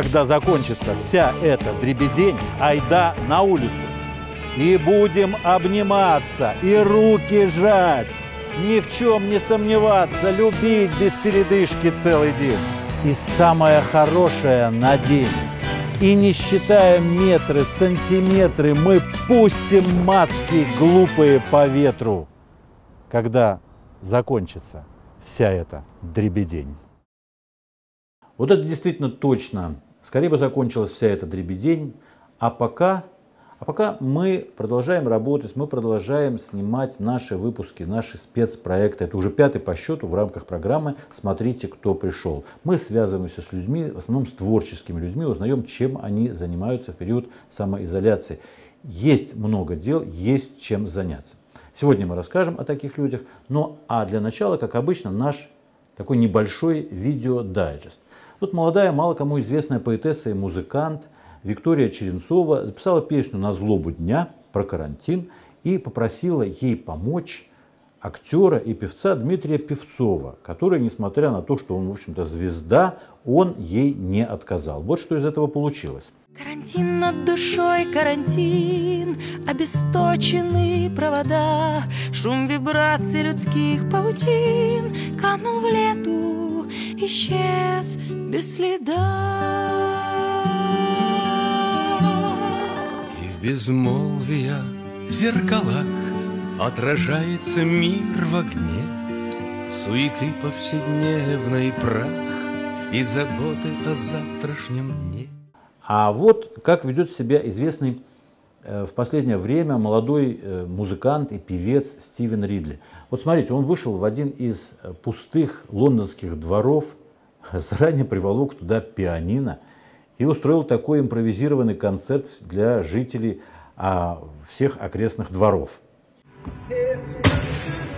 Когда закончится вся эта дребедень, айда на улицу. И будем обниматься, и руки жать. Ни в чем не сомневаться, любить без передышки целый день. И самое хорошее на день. И не считая метры, сантиметры, мы пустим маски глупые по ветру, когда закончится вся эта дребедень. Вот это действительно точно. Скорее бы закончилась вся эта дребедень. А пока а пока мы продолжаем работать, мы продолжаем снимать наши выпуски, наши спецпроекты. Это уже пятый по счету в рамках программы «Смотрите, кто пришел». Мы связываемся с людьми, в основном с творческими людьми, узнаем, чем они занимаются в период самоизоляции. Есть много дел, есть чем заняться. Сегодня мы расскажем о таких людях. Ну а для начала, как обычно, наш такой небольшой видеодайджест. Тут молодая, мало кому известная поэтесса и музыкант – Виктория Черенцова записала песню «На злобу дня» про карантин и попросила ей помочь актера и певца Дмитрия Певцова, который, несмотря на то, что он, в общем-то, звезда, он ей не отказал. Вот что из этого получилось. Карантин над душой, карантин, обесточенные провода, Шум вибраций людских паутин канул в лету, исчез без следа. безмолвия зеркалах Отражается мир в огне Суеты повседневной прах И заботы о завтрашнем дне. А вот как ведет себя известный в последнее время молодой э, музыкант и певец Стивен Ридли. Вот смотрите, он вышел в один из э, пустых лондонских дворов, заранее приволок туда пианино – и устроил такой импровизированный концерт для жителей а, всех окрестных дворов. А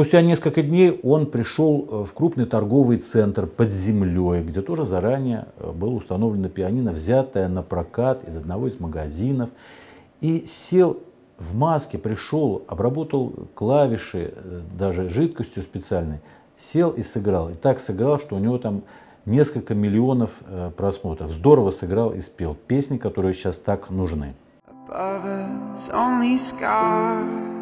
спустя несколько дней он пришел э, в крупный торговый центр под землей, где тоже заранее э, было установлено пианино, взятое на прокат из одного из магазинов. И сел в маске, пришел, обработал клавиши, э, даже жидкостью специальной, сел и сыграл. И так сыграл, что у него там несколько миллионов просмотров. Здорово сыграл и спел песни, которые сейчас так нужны. Imagine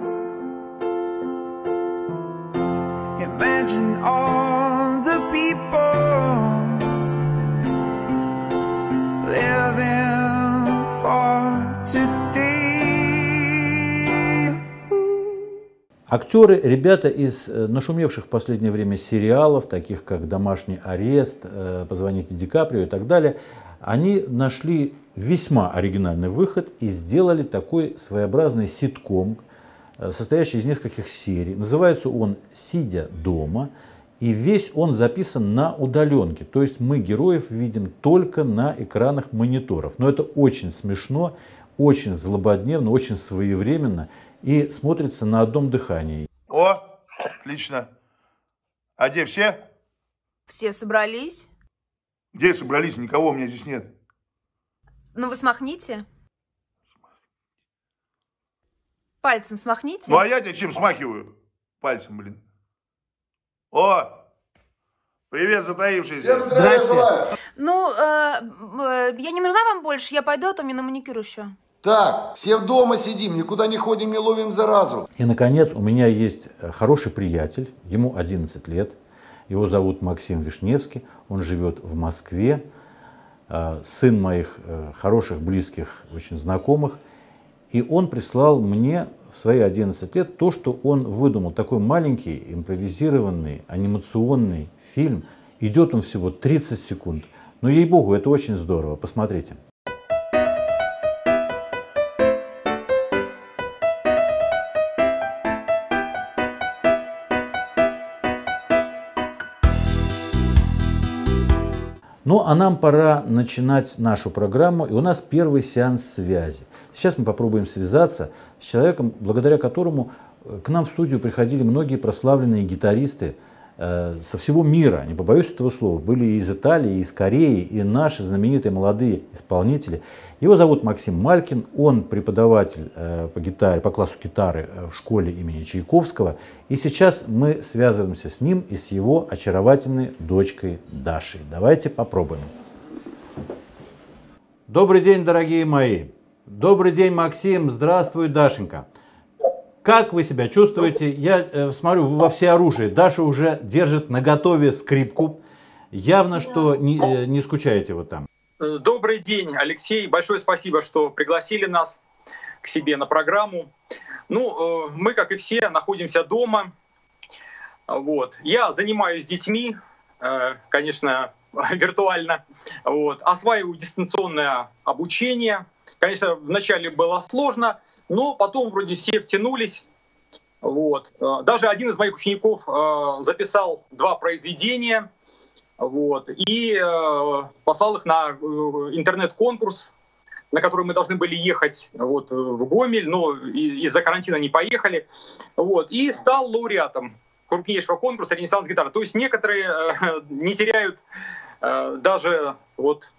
Актеры, ребята из э, нашумевших в последнее время сериалов, таких как «Домашний арест», э, «Позвоните Ди Каприо» и так далее, они нашли весьма оригинальный выход и сделали такой своеобразный ситком, состоящий из нескольких серий. Называется он «Сидя дома». И весь он записан на удаленке. То есть мы героев видим только на экранах мониторов. Но это очень смешно, очень злободневно, очень своевременно и смотрится на одном дыхании. О, отлично. А где все? Все собрались? Где собрались? Никого у меня здесь нет. Ну вы смахните. Пальцем смахните. Ну а я тебя чем смахиваю? Пальцем, блин. О! Привет, затаившийся. Всем здравия желаю. Ну, э, э, я не нужна вам больше, я пойду, а то мне на маникюр еще. Так, все в дома сидим, никуда не ходим, не ловим заразу. И, наконец, у меня есть э, хороший приятель, ему 11 лет. Его зовут Максим Вишневский, он живет в Москве. Э, сын моих э, хороших, близких, очень знакомых. И он прислал мне в свои 11 лет то, что он выдумал. Такой маленький, импровизированный, анимационный фильм. Идет он всего 30 секунд. Но ей-богу, это очень здорово. Посмотрите. Ну, а нам пора начинать нашу программу, и у нас первый сеанс связи. Сейчас мы попробуем связаться с человеком, благодаря которому э, к нам в студию приходили многие прославленные гитаристы э, со всего мира, не побоюсь этого слова, были и из Италии, и из Кореи, и наши знаменитые молодые исполнители. Его зовут Максим Малькин, он преподаватель э, по гитаре, по классу гитары в школе имени Чайковского. И сейчас мы связываемся с ним и с его очаровательной дочкой Дашей. Давайте попробуем. Добрый день, дорогие мои. Добрый день, Максим. Здравствуй, Дашенька. Как вы себя чувствуете? Я э, смотрю, вы во всеоружии. Даша уже держит на готове скрипку. Явно, что не, э, не скучаете вот там. Э, добрый день, Алексей. Большое спасибо, что пригласили нас к себе на программу. Ну, э, мы, как и все, находимся дома. Вот. Я занимаюсь детьми, э, конечно, виртуально. Вот. Осваиваю дистанционное обучение. Конечно, вначале было сложно, но потом вроде все втянулись. Вот. Э, даже один из моих учеников э, записал два произведения вот, и э, послал их на интернет-конкурс, на который мы должны были ехать вот, в Гомель, но из-за карантина не поехали. Вот, и стал лауреатом крупнейшего конкурса «Ренессанс гитара». То есть некоторые не теряют даже вот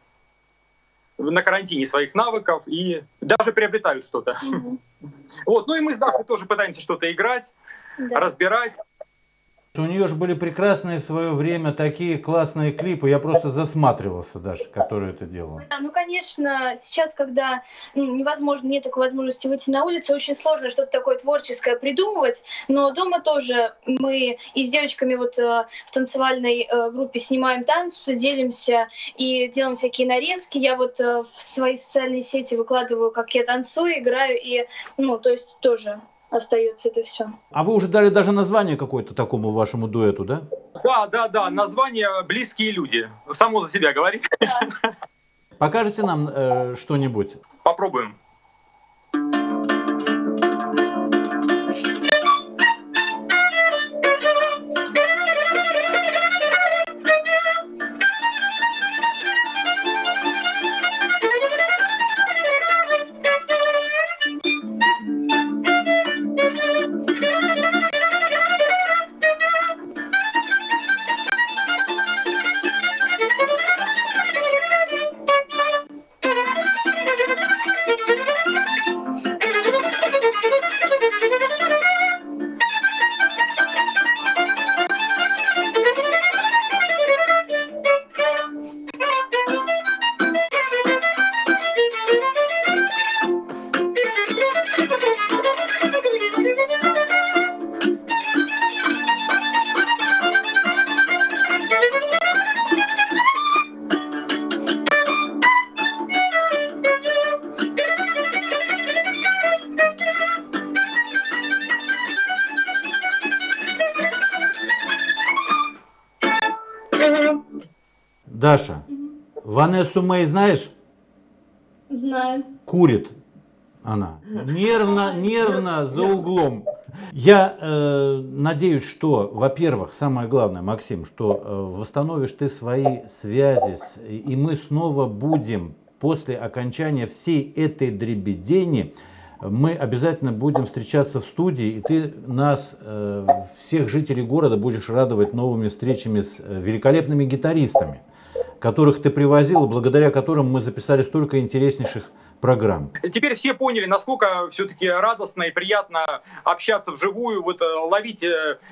на карантине своих навыков и даже приобретают что-то. Mm-hmm. Вот, ну и мы с Дашей тоже пытаемся что-то играть, да. разбирать. У нее же были прекрасные в свое время такие классные клипы. Я просто засматривался даже, который это делал. Да, ну, конечно, сейчас, когда ну, невозможно, нет такой возможности выйти на улицу, очень сложно что-то такое творческое придумывать. Но дома тоже мы и с девочками вот э, в танцевальной э, группе снимаем танцы, делимся и делаем всякие нарезки. Я вот э, в свои социальные сети выкладываю, как я танцую, играю, и, ну, то есть тоже остается это все. А вы уже дали даже название какое-то такому вашему дуэту, да? Да, да, да, название «Близкие люди». Само за себя говорит. Да. Покажете нам э, что-нибудь? Попробуем. Даша, Ванессу Мэй знаешь? Знаю. Курит она. Нервно, нервно, за углом. Я э, надеюсь, что, во-первых, самое главное, Максим, что э, восстановишь ты свои связи, с, и мы снова будем после окончания всей этой дребедени мы обязательно будем встречаться в студии, и ты нас, э, всех жителей города, будешь радовать новыми встречами с э, великолепными гитаристами, которых ты привозил, благодаря которым мы записали столько интереснейших программ. Теперь все поняли, насколько все-таки радостно и приятно общаться вживую, вот э, ловить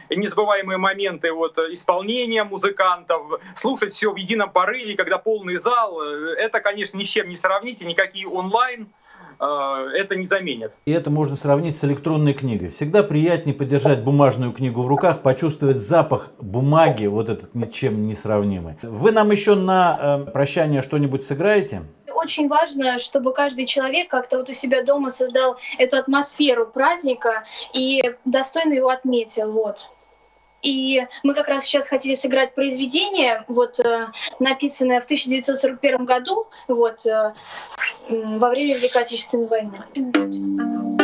незабываемые моменты вот исполнения музыкантов, слушать все в едином порыве, когда полный зал. Это, конечно, ни с чем не сравнить, и никакие онлайн Э, это не заменит. И это можно сравнить с электронной книгой. Всегда приятнее подержать бумажную книгу в руках, почувствовать запах бумаги, вот этот ничем не сравнимый. Вы нам еще на э, прощание что-нибудь сыграете? Очень важно, чтобы каждый человек как-то вот у себя дома создал эту атмосферу праздника и достойно его отметил. Вот. И мы как раз сейчас хотели сыграть произведение, вот, э, написанное в 1941 году, вот, э, во время Великой Отечественной войны.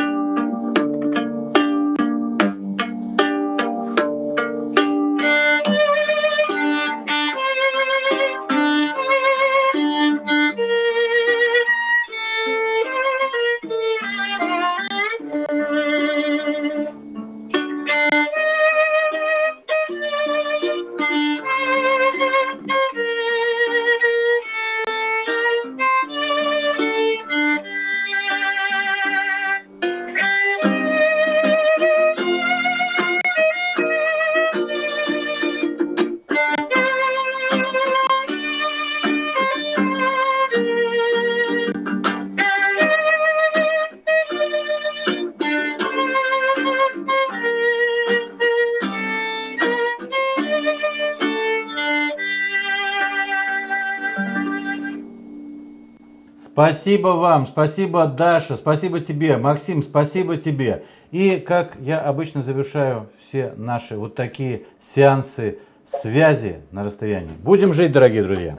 Спасибо вам, спасибо Даша, спасибо тебе, Максим, спасибо тебе. И как я обычно завершаю все наши вот такие сеансы связи на расстоянии. Будем жить, дорогие друзья.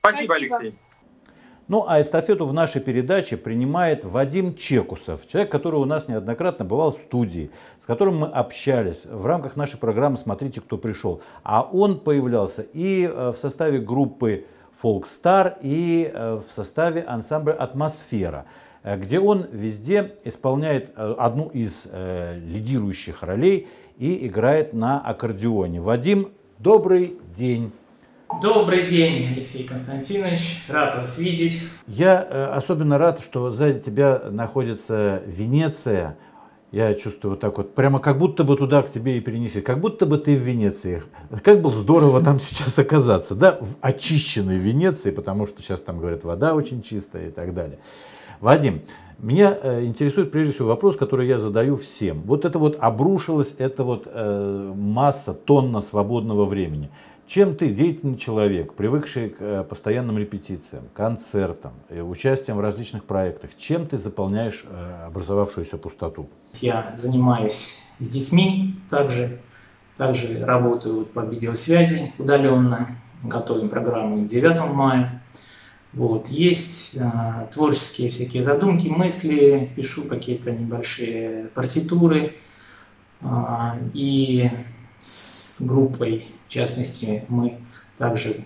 Спасибо, Алексей. Ну а эстафету в нашей передаче принимает Вадим Чекусов, человек, который у нас неоднократно бывал в студии, с которым мы общались в рамках нашей программы «Смотрите, кто пришел». А он появлялся и э, в составе группы Folkstar, и э, в составе ансамбля «Атмосфера», э, где он везде исполняет одну из лидирующих ролей и играет на аккордеоне. Вадим, добрый день! Добрый день, Алексей Константинович. Рад вас видеть. Я э, особенно рад, что сзади тебя находится Венеция. Я чувствую вот так вот, прямо как будто бы туда к тебе и перенесли, как будто бы ты в Венеции. Как было здорово там сейчас оказаться, да, в очищенной Венеции, потому что сейчас там, говорят, вода очень чистая и так далее. Вадим, меня э, интересует прежде всего вопрос, который я задаю всем. Вот это вот обрушилась, это вот э, масса, тонна свободного времени. Чем ты, деятельный человек, привыкший к э, постоянным репетициям, концертам, э, участием в различных проектах, чем ты заполняешь э, образовавшуюся пустоту? Я занимаюсь с детьми, также, также работаю по видеосвязи удаленно, готовим программу к 9 мая. Вот. Есть э, творческие всякие задумки, мысли, пишу какие-то небольшие партитуры. Э, и с группой в частности, мы также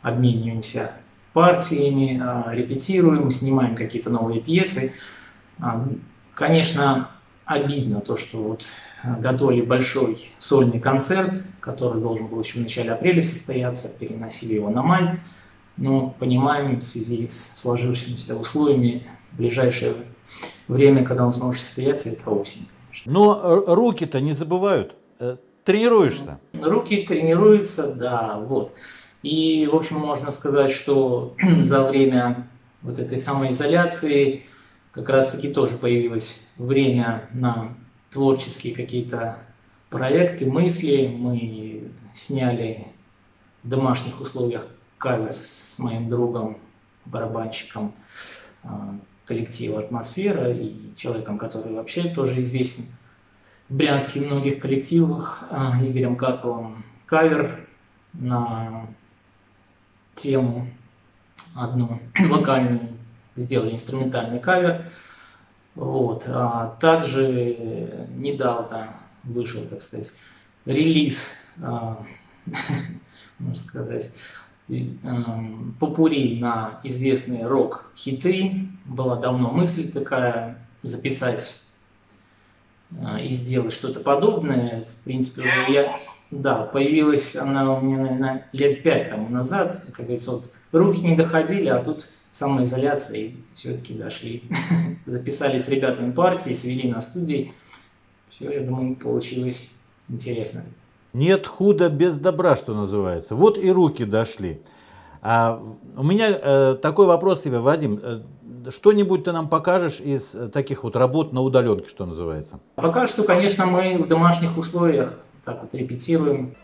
обмениваемся партиями, а, репетируем, снимаем какие-то новые пьесы. А, конечно, обидно то, что вот готовили большой сольный концерт, который должен был еще в начале апреля состояться, переносили его на май, но понимаем в связи с сложившимися условиями в ближайшее время, когда он сможет состояться, это осень. Но э, руки-то не забывают э, Тренируешься? Руки тренируются, да, вот. И, в общем, можно сказать, что за время вот этой самоизоляции как раз-таки тоже появилось время на творческие какие-то проекты, мысли. Мы сняли в домашних условиях кавер с моим другом, барабанщиком а, коллектива «Атмосфера» и человеком, который вообще тоже известен в Брянске многих коллективах а, Игорем Карповым кавер на тему одну вокальную, сделали инструментальный кавер. Вот. А также недавно вышел, так сказать, релиз, а, можно сказать, попури на известные рок-хиты. Была давно мысль такая записать а, и сделать что-то подобное. В принципе, уже я, да, появилась она у меня, наверное, лет пять тому назад, как говорится, вот руки не доходили, а тут самоизоляция, и все-таки дошли. Записали с ребятами партии, свели на студии. Все, я думаю, получилось интересно. Нет худа без добра, что называется. Вот и руки дошли. А у меня э, такой вопрос тебе, Вадим. Что-нибудь ты нам покажешь из э, таких вот работ на удаленке, что называется? Пока что, конечно, мы в домашних условиях так вот репетируем.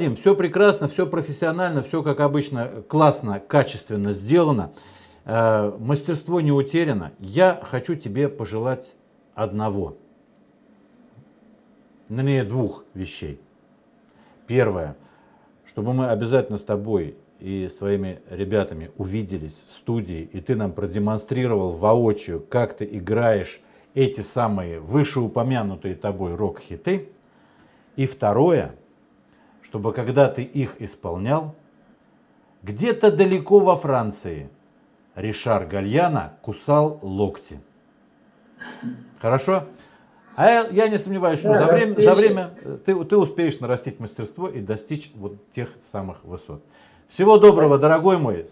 Вадим, все прекрасно, все профессионально, все как обычно классно, качественно сделано. Э, мастерство не утеряно. Я хочу тебе пожелать одного. Вернее, двух вещей. Первое, чтобы мы обязательно с тобой и своими ребятами увиделись в студии, и ты нам продемонстрировал воочию, как ты играешь эти самые вышеупомянутые тобой рок-хиты. И второе, чтобы когда ты их исполнял, где-то далеко во Франции Ришар Гальяна кусал локти. Хорошо? А я, я не сомневаюсь, что да, за, время, за время ты, ты успеешь нарастить мастерство и достичь вот тех самых высот. Всего доброго, Спасибо. дорогой мой.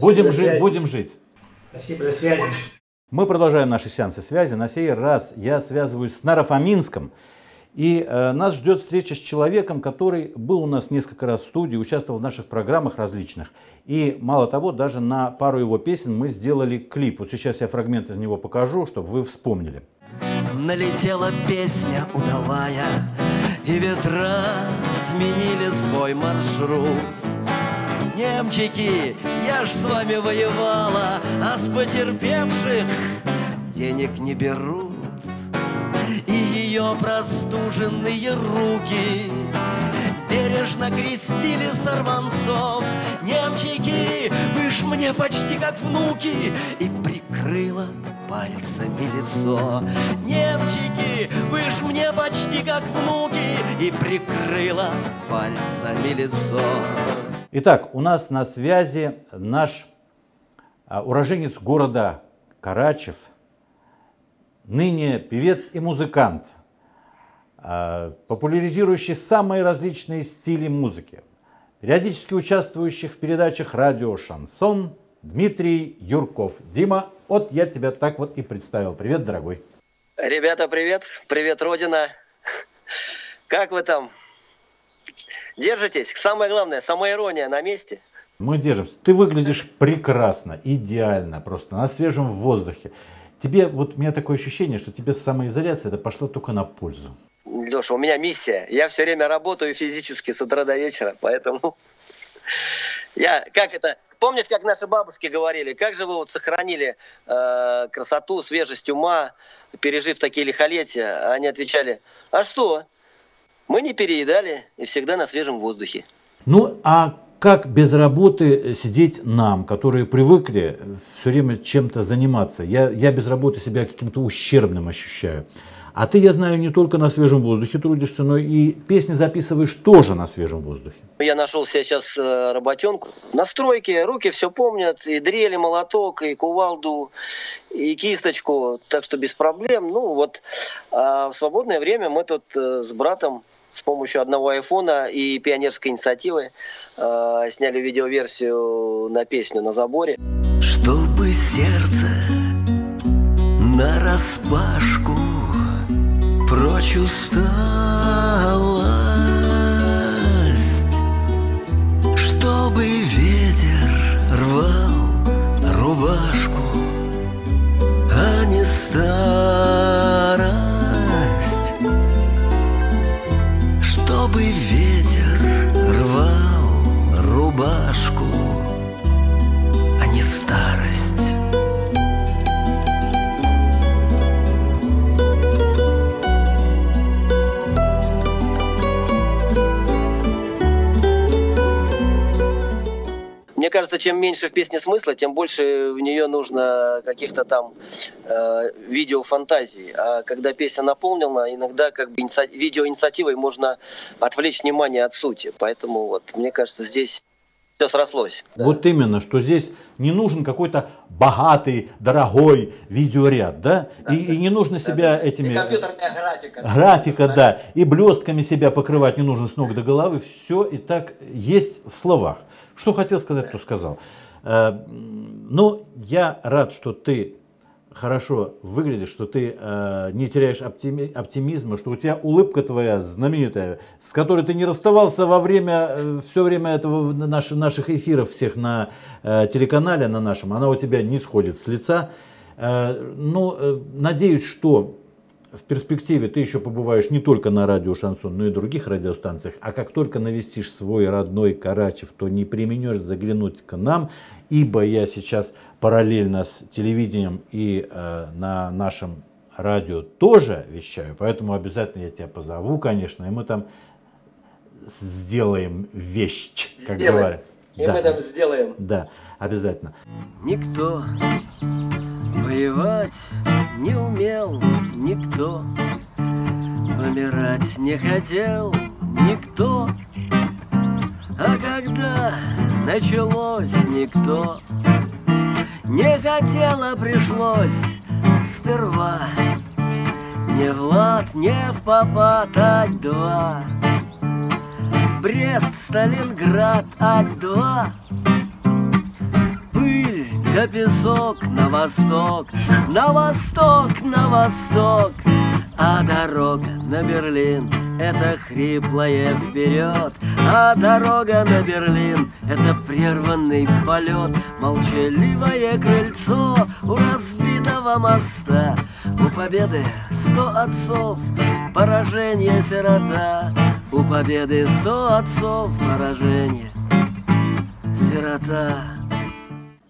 будем, жи- будем жить. Спасибо, до связи. Мы продолжаем наши сеансы связи. На сей раз я связываюсь с Нарафаминском. И э, нас ждет встреча с человеком, который был у нас несколько раз в студии, участвовал в наших программах различных. И мало того, даже на пару его песен мы сделали клип. Вот сейчас я фрагмент из него покажу, чтобы вы вспомнили. Налетела песня удалая, и ветра сменили свой маршрут. Немчики, я ж с вами воевала, а с потерпевших денег не берут. Ее простуженные руки бережно крестили сорванцов. Немчики, вы ж мне почти как внуки, и прикрыла пальцами лицо. Немчики, вы ж мне почти как внуки, и прикрыла пальцами лицо. Итак, у нас на связи наш а, уроженец города Карачев, ныне певец и музыкант, популяризирующий самые различные стили музыки, периодически участвующих в передачах «Радио Шансон» Дмитрий Юрков. Дима, вот я тебя так вот и представил. Привет, дорогой. Ребята, привет. Привет, Родина. Как вы там? Держитесь. Самое главное, самоирония на месте. Мы держимся. Ты выглядишь прекрасно, идеально, просто на свежем воздухе. Тебе, вот у меня такое ощущение, что тебе самоизоляция это пошла только на пользу. Леша, у меня миссия. Я все время работаю физически с утра до вечера, поэтому я, как это, помнишь, как наши бабушки говорили, как же вы вот сохранили э, красоту, свежесть ума, пережив такие лихолетия? Они отвечали, а что, мы не переедали и всегда на свежем воздухе. Ну, а как без работы сидеть нам, которые привыкли все время чем-то заниматься? Я, я без работы себя каким-то ущербным ощущаю. А ты, я знаю, не только на свежем воздухе трудишься, но и песни записываешь тоже на свежем воздухе. Я нашел себе сейчас э, работенку. На стройке руки все помнят. И дрели, молоток, и кувалду, и кисточку. Так что без проблем. Ну вот а в свободное время мы тут э, с братом с помощью одного айфона и пионерской инициативы э, сняли видеоверсию на песню на заборе. Чтобы сердце на распашку прочь усталость, чтобы ветер рвал рубашку, а не старость. Мне кажется, чем меньше в песне смысла, тем больше в нее нужно каких-то там э, видеофантазий. А когда песня наполнена, иногда как бы иници... видеоинициативой можно отвлечь внимание от сути. Поэтому вот мне кажется, здесь все срослось. Да. Вот именно, что здесь не нужен какой-то богатый, дорогой видеоряд, да? да и, да. и не нужно себя да, этими... И компьютерная графика. Графика, да. да. И блестками себя покрывать не нужно с ног до головы. Все и так есть в словах. Что хотел сказать, то сказал. Э, ну, я рад, что ты хорошо выглядишь, что ты э, не теряешь оптими, оптимизма, что у тебя улыбка твоя знаменитая, с которой ты не расставался во время, э, все время этого наш, наших эфиров всех на телеканале на нашем, она у тебя не сходит с лица. Э, ну, надеюсь, что в перспективе ты еще побываешь не только на радио Шансон, но и других радиостанциях, а как только навестишь свой родной Карачев, то не применешь заглянуть к нам, ибо я сейчас параллельно с телевидением и э, на нашем радио тоже вещаю, поэтому обязательно я тебя позову, конечно, и мы там сделаем вещь, как Сделаем. говорят. И мы там сделаем. Да, обязательно. Никто воевать не умел, никто помирать не хотел, никто. А когда началось, никто не хотел, а пришлось сперва. Не в лад, не в попад, а два. Брест, Сталинград, ать-два Пыль да песок на восток На восток, на восток. А дорога на Берлин Это хриплое вперед. А дорога на Берлин Это прерванный полет. Молчаливое крыльцо У разбитого моста. У победы сто отцов Поражение сирота. У победы сто отцов Поражение сирота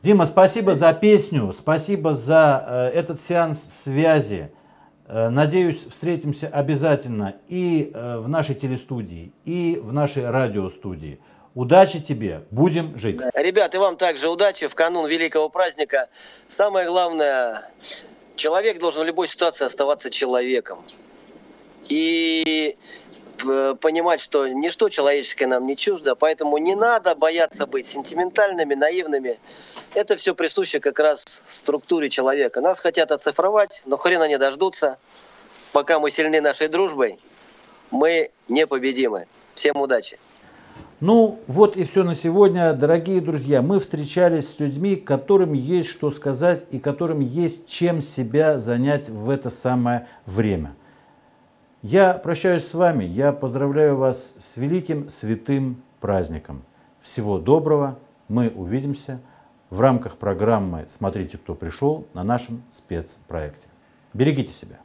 Дима, спасибо за песню, спасибо за э, этот сеанс связи. Э, надеюсь, встретимся обязательно и э, в нашей телестудии, и в нашей радиостудии. Удачи тебе, будем жить. Ребят, и вам также удачи в канун великого праздника. Самое главное, человек должен в любой ситуации оставаться человеком. И э, понимать, что ничто человеческое нам не чуждо, поэтому не надо бояться быть сентиментальными, наивными. Это все присуще как раз структуре человека. Нас хотят оцифровать, но хрена не дождутся. Пока мы сильны нашей дружбой, мы непобедимы. Всем удачи! Ну, вот и все на сегодня, дорогие друзья. Мы встречались с людьми, которым есть что сказать и которым есть чем себя занять в это самое время. Я прощаюсь с вами, я поздравляю вас с великим святым праздником. Всего доброго, мы увидимся в рамках программы «Смотрите, кто пришел» на нашем спецпроекте. Берегите себя.